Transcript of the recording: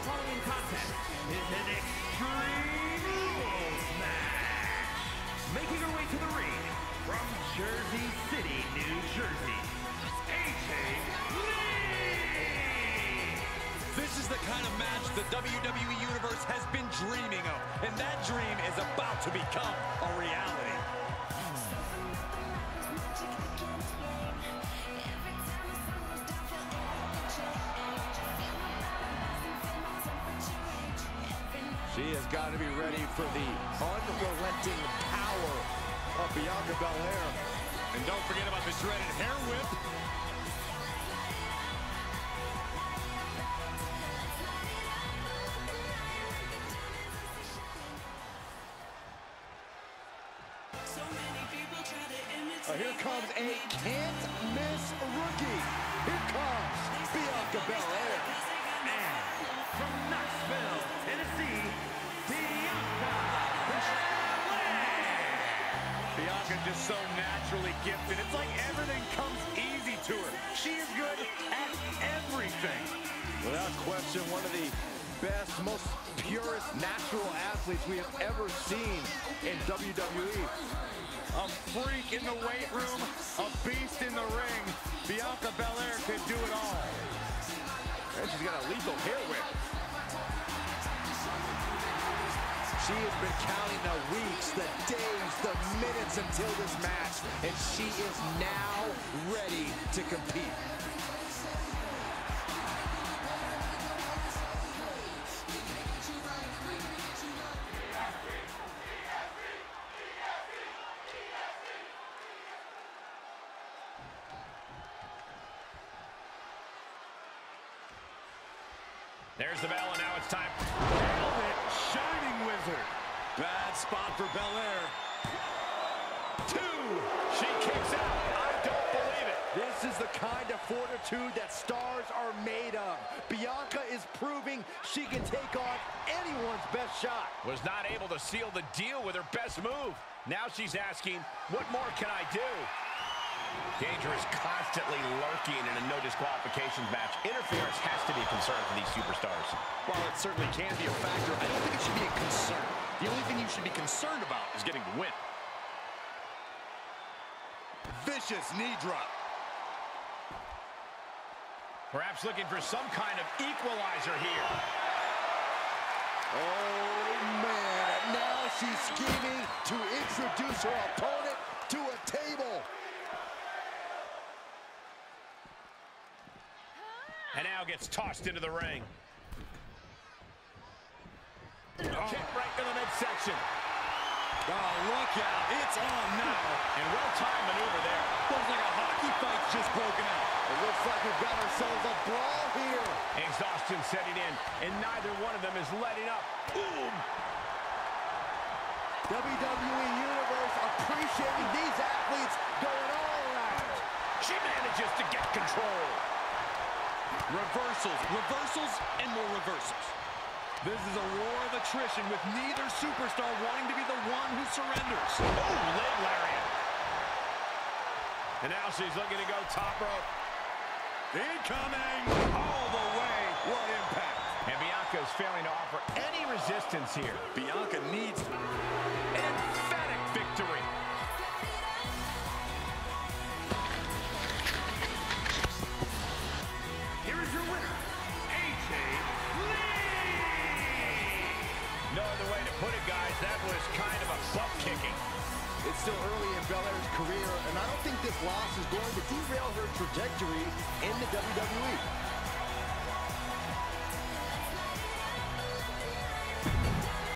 following contest is an Extreme Rules match. Making her way to the ring from Jersey City, New Jersey, AJ Lee! This is the kind of match the WWE Universe has been dreaming of, and that dream is about to become a reality. Has got to be ready for the unrelenting power of Bianca Belair. And don't forget about the dreaded hair whip. Uh, here comes a can't-miss Bianca just so naturally gifted. It's like everything comes easy to her. She is good at everything. Without question, one of the best, most purest natural athletes we have ever seen in WWE. A freak in the weight room, a beast in the ring. Bianca Belair could do it all. And she's got a lethal hair whip. She has been counting the weeks, the days, the minutes until this match, and she is now ready to compete. There's the bell, and now it's time. Bad spot for Belair. Two. She kicks out. I don't believe it. This is the kind of fortitude that stars are made of. Bianca is proving she can take on anyone's best shot. Was not able to seal the deal with her best move. Now she's asking, what more can I do? Danger is constantly lurking in a no disqualifications match. Interference has to be a concern for these superstars. While it certainly can be a factor, I don't think it should be a concern. The only thing you should be concerned about is getting the win. Vicious knee drop. Perhaps looking for some kind of equalizer here. Oh, man. Now she's scheming to introduce her opponent to a table. And now gets tossed into the ring. Oh. Kick right to the midsection. Oh, look out. It's on now. And well-timed maneuver there. Looks like a hockey fight's just broken out. It looks like we've got ourselves a brawl here. Exhaustion setting in, and neither one of them is letting up. Boom! WWE Universe appreciating these athletes going all around. She manages to get control. Reversals, reversals, and more reversals. This is a war of attrition with neither superstar wanting to be the one who surrenders. Oh, leg lariat. And now she's looking to go top rope. Incoming all the way. What impact. And Bianca is failing to offer any resistance here. Bianca needs An That was kind of a butt kicking. It's still early in Belair's career, and I don't think this loss is going to derail her trajectory in the WWE.